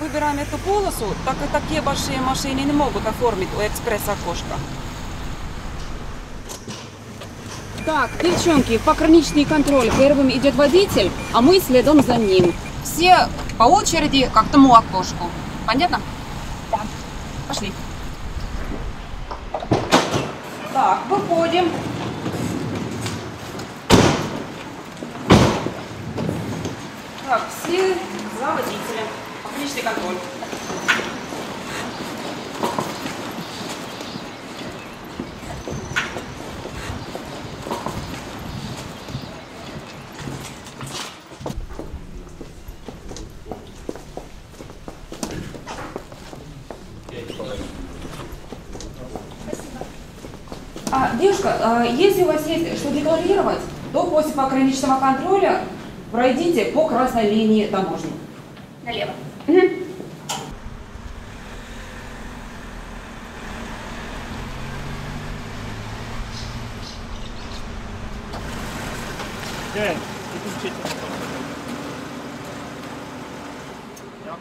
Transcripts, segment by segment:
выбираем эту полосу, так и такие большие машины не могут оформить у экспресс-окошка. Так, девчонки, пограничный контроль. Первым идет водитель, а мы следом за ним. Все по очереди к тому окошку. Понятно? Да. Пошли. Так, выходим. Так, все за водителем. Пограничный контроль. А, девушка, а, если у вас есть что декларировать, то после пограничного контроля пройдите по красной линии таможни. Налево. 哎，你去接他吧。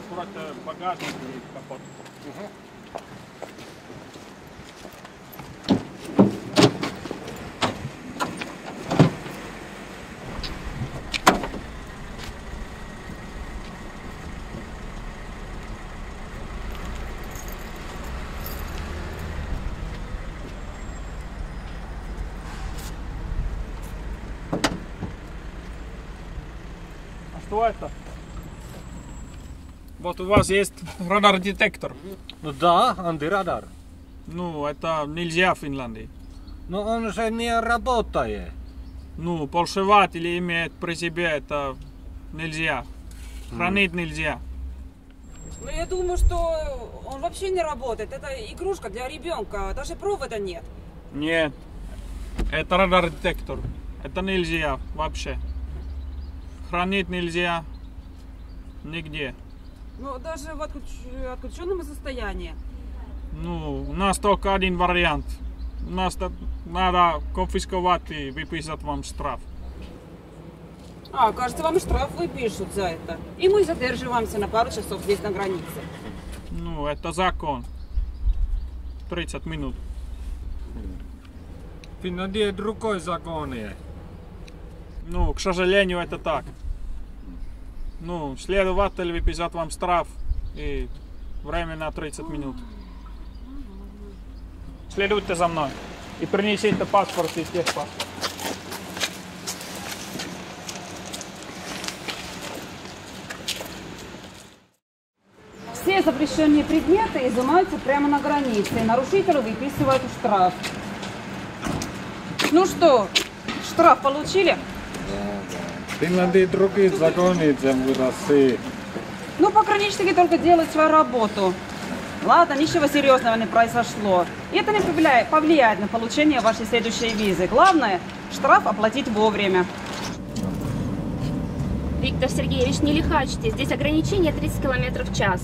我这包饺子给你包好。嗯哼。Что это? Вот у вас есть радар-детектор. Ну да, антирадар. Ну, это нельзя в Финляндии. Но он же не работает. Ну, полшеватели имеет при себе это нельзя. Хранить нельзя. Ну, я думаю, что он вообще не работает. Это игрушка для ребенка, даже провода нет. Нет. Это радар-детектор. Это нельзя вообще. Хранить нельзя. Нигде. Ну, даже в отключ- отключенном состоянии. Ну, у нас только один вариант. У нас надо конфисковать и выписать вам штраф. А, кажется, вам штраф выпишут за это. И мы задерживаемся на пару часов здесь на границе. Ну, это закон. 30 минут. В Финляндии другой закон. Ну, к сожалению, это так. Ну, следователь выписать вам штраф и время на 30 минут. Следуйте за мной и принесите паспорт и техпаспорт. Все запрещенные предметы изымаются прямо на границе. И нарушителю выписывают штраф. Ну что, штраф получили? Финляндии другие законы, чем в России. Ну, пограничники только делают свою работу. Ладно, ничего серьезного не произошло. И это не повлияет, повлияет на получение вашей следующей визы. Главное, штраф оплатить вовремя. Виктор Сергеевич, не лихачьте. Здесь ограничение 30 км в час.